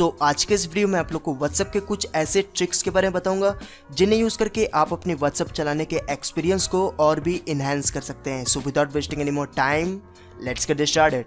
तो आज के इस वीडियो में आप लोग को व्हाट्सएप के कुछ ऐसे ट्रिक्स के बारे में बताऊँगा, जिन्हें यूज़ करके आप अपने व्हाट्सएप चलाने के एक्सपीरियंस को और भी इन्हेंस कर सकते हैं। So without wasting any more time let's get started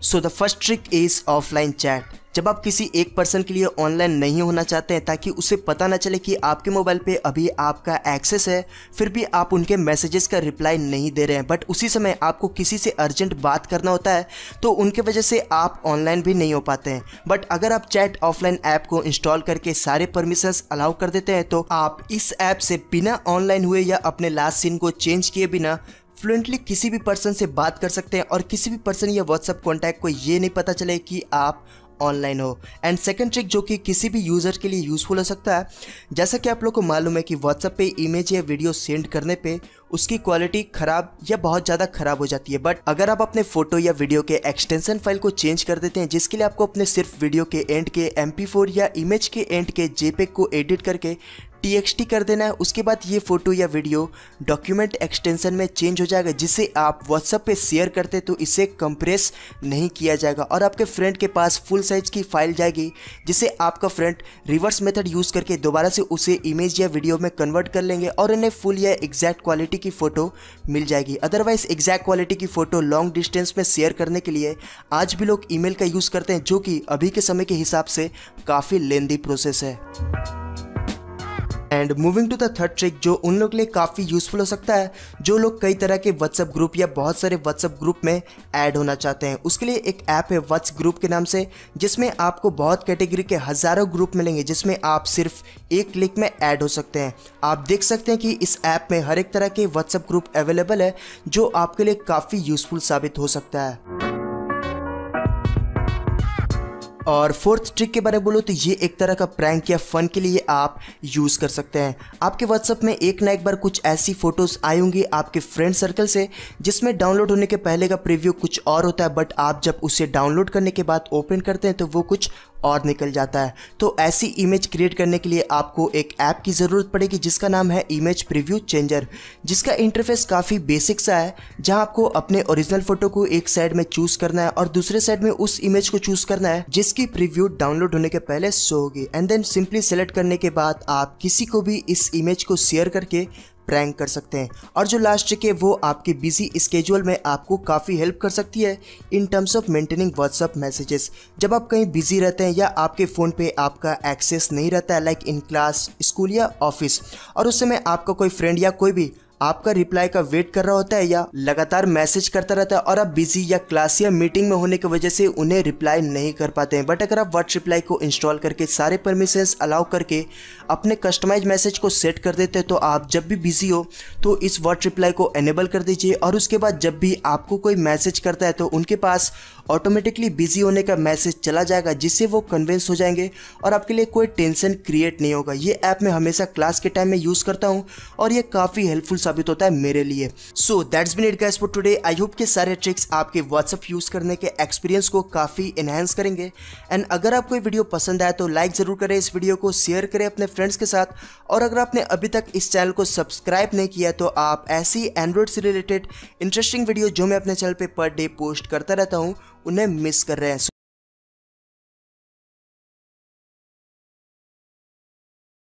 so the first trick is offline chat जब आप किसी एक पर्सन के लिए ऑनलाइन नहीं होना चाहते हैं, ताकि उसे पता ना चले कि आपके मोबाइल पे अभी आपका एक्सेस है, फिर भी आप उनके मैसेजेस का रिप्लाई नहीं दे रहे हैं। बट उसी समय आपको किसी से अर्जेंट बात करना होता है तो उनके वजह से आप ऑनलाइन भी नहीं हो पाते हैं। बट अगर आप चैट ऑफलाइन ऐप को इंस्टॉल करके सारे परमिशंस अलाउ कर देते हैं तो आप इस ऐप से बिना ऑनलाइन हुए या अपने लास्ट सीन को चेंज किए बिना फ्लुएंटली किसी भी पर्सन से बात कर सकते हैं, और किसी भी पर्सन या व्हाट्सएप कॉन्टैक्ट को ये नहीं पता चले कि आप ऑनलाइन हो. एंड सेकेंड ट्रिक जो कि किसी भी यूज़र के लिए यूज़फुल हो सकता है, जैसा कि आप लोग को मालूम है कि व्हाट्सअप पे इमेज या वीडियो सेंड करने पे उसकी क्वालिटी ख़राब या बहुत ज़्यादा ख़राब हो जाती है. बट अगर आप अपने फ़ोटो या वीडियो के एक्सटेंशन फ़ाइल को चेंज कर देते हैं, जिसके लिए आपको अपने सिर्फ़ वीडियो के एंड के एम या इमेज के एंड के जेपेक को एडिट करके टी कर देना है। उसके बाद ये फ़ोटो या वीडियो डॉक्यूमेंट एक्सटेंशन में चेंज हो जाएगा, जिसे आप व्हाट्सएप पे शेयर करते तो इसे कंप्रेस नहीं किया जाएगा। और आपके फ्रेंड के पास फुल साइज़ की फ़ाइल जाएगी, जिसे आपका फ्रेंड रिवर्स मेथड यूज़ करके दोबारा से उसे इमेज या वीडियो में कन्वर्ट कर लेंगे और इन्हें फुल या एग्जैक्ट क्वालिटी की फ़ोटो मिल जाएगी। अदरवाइज़ एग्जैक्ट क्वालिटी की फ़ोटो लॉन्ग डिस्टेंस में शेयर करने के लिए आज भी लोग ईमेल का यूज़ करते हैं, जो कि अभी के समय के हिसाब से काफ़ी लेंदी प्रोसेस है। And moving to the third trick जो उन लोग के लिए काफ़ी यूजफुल हो सकता है, जो लोग कई तरह के व्हाट्सएप ग्रुप या बहुत सारे व्हाट्सएप ग्रुप में ऐड होना चाहते हैं। उसके लिए एक ऐप है व्हाट्स ग्रुप के नाम से, जिसमें आपको बहुत कैटेगरी के हज़ारों ग्रुप मिलेंगे, जिसमें आप सिर्फ़ एक क्लिक में ऐड हो सकते हैं। आप देख सकते हैं कि इस ऐप में हर एक तरह के व्हाट्सएप ग्रुप अवेलेबल है, जो आपके लिए काफ़ी यूजफुल साबित हो सकता है। और फोर्थ ट्रिक के बारे में बोलो तो ये एक तरह का प्रैंक या फन के लिए आप यूज़ कर सकते हैं। आपके व्हाट्सअप में एक ना एक बार कुछ ऐसी फ़ोटोज़ आई होंगी आपके फ्रेंड सर्कल से, जिसमें डाउनलोड होने के पहले का प्रीव्यू कुछ और होता है बट आप जब उसे डाउनलोड करने के बाद ओपन करते हैं तो वो कुछ और निकल जाता है। तो ऐसी इमेज क्रिएट करने के लिए आपको एक ऐप की ज़रूरत पड़ेगी जिसका नाम है इमेज प्रीव्यू चेंजर जिसका इंटरफेस काफ़ी बेसिक सा है, जहाँ आपको अपने ओरिजिनल फ़ोटो को एक साइड में चूज़ करना है और दूसरे साइड में उस इमेज को चूज़ करना है, जिसकी प्रीव्यू डाउनलोड होने के पहले शो होगी। एंड देन सिंपली सेलेक्ट करने के बाद आप किसी को भी इस इमेज को शेयर करके प्रैंक कर सकते हैं। और जो लास्ट ट्रिक है, वो आपके बिज़ी स्केजुअल में आपको काफ़ी हेल्प कर सकती है in terms of maintaining WhatsApp messages जब आप कहीं बिज़ी रहते हैं या आपके फ़ोन पे आपका एक्सेस नहीं रहता है लाइक इन क्लास स्कूल या ऑफ़िस और उस समय आपका कोई फ्रेंड या कोई भी आपका रिप्लाई का वेट कर रहा होता है या लगातार मैसेज करता रहता है और आप बिज़ी या क्लास या मीटिंग में होने की वजह से उन्हें रिप्लाई नहीं कर पाते हैं। बट अगर आप व्हाट्स रिप्लाई को इंस्टॉल करके सारे परमिशन अलाउ करके अपने कस्टमाइज मैसेज को सेट कर देते हैं तो आप जब भी बिज़ी हो तो इस व्हाट्स रिप्लाई को एनेबल कर दीजिए और उसके बाद जब भी आपको कोई मैसेज करता है तो उनके पास ऑटोमेटिकली बिज़ी होने का मैसेज चला जाएगा, जिससे वो कन्विंस हो जाएँगे और आपके लिए कोई टेंशन क्रिएट नहीं होगा। ये ऐप मैं हमेशा क्लास के टाइम में यूज़ करता हूँ और ये काफ़ी हेल्पफुल होता है मेरे लिए। So that's been it guys for today I hope के सारे ट्रिक्स आपके व्हाट्सअप यूज़ करने के एक्सपीरियंस को काफ़ी इनहेंस करेंगे। एंड अगर आपको वीडियो पसंद आए तो लाइक ज़रूर करें, इस वीडियो को शेयर करें अपने फ्रेंड्स के साथ। और अगर आपने अभी तक इस चैनल को सब्सक्राइब नहीं किया तो आप ऐसी एंड्रॉइड से रिलेटेड इंटरेस्टिंग वीडियो जो मैं अपने चैनल पर पर डे पोस्ट करता रहता हूँ, उन्हें मिस कर रहे हैं।